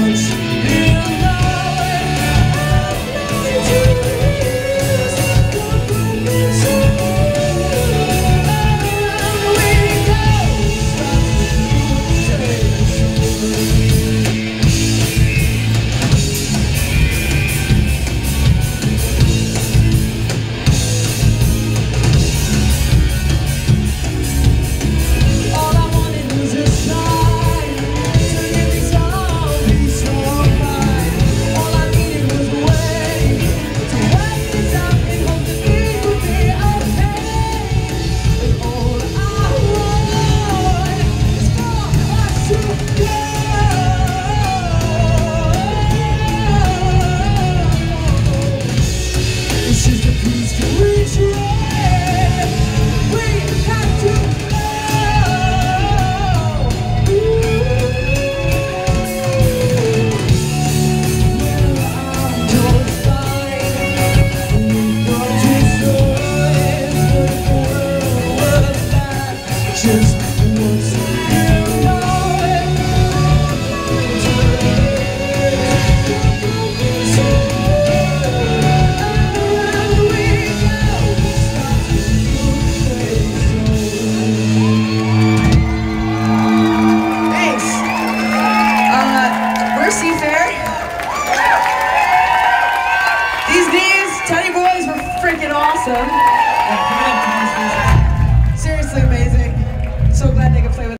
luz. freaking awesome. Seriously amazing. So glad they could play with